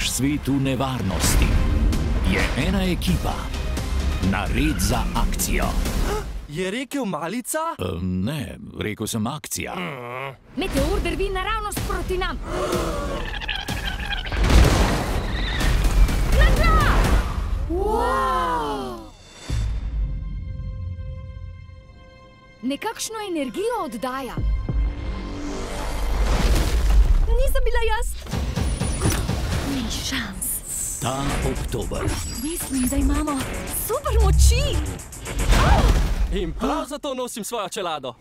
Vaš svet v nevarnosti. Je ena ekipa. Nared za akcijo. Je rekel malica? E, ne, rekel sem akcija. Meteor drvi naravnost proti nam. Na tla! Wow! Nekakšno energijo oddaja. Nisem bila jaz. Ta oktober Mislim, da imamo super moči. In prav zato nosim svojo čelado.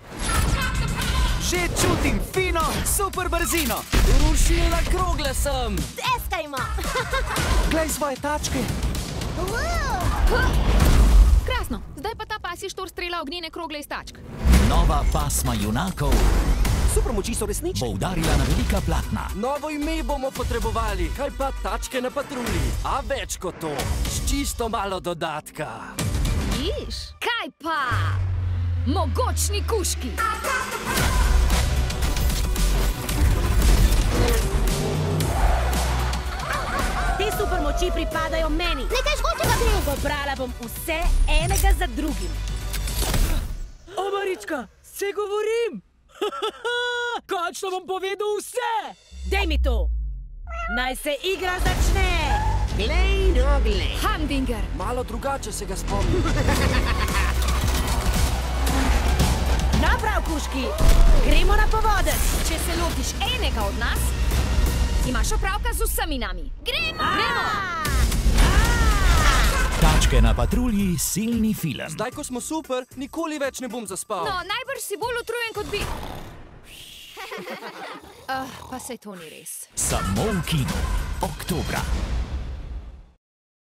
Že čutim fino, super brzino. Rušilna krogle sem. Teskajmo! Glej svoje tačke. Krasno, zdaj pa ta pas je štor strela ognjene krogle iz tačk. nova pasma junakov Super moči so resnične. bo udarila na velika platna. Novo ime bomo potrebovali, kaj pa tačke na patrulji. A več kot to, s čisto malo dodatka. Viš? Kaj pa? Mogočni kuški. Te super moči pripadajo meni. Nekaj žgočega gre. Pobrala bom vse enega za drugim. Omarička, se govorim! Končno bom povedal vse! Dej mi to. Naj se igra začne. Glej, no, glej. Hamdinger. Malo drugače se ga spomnim. Naprav, kuški. Gremo na povodec. Če se lotiš enega od nas, imaš opravka z vsemi nami. Gremo! Gremo! Tačke na patrulji, silni film. Zdaj, ko smo super, nikoli več ne bom zaspal. No, najbrž si bolj utrujen kot bi. Uh, pa se to ni res. Samo v kinu. Oktobra.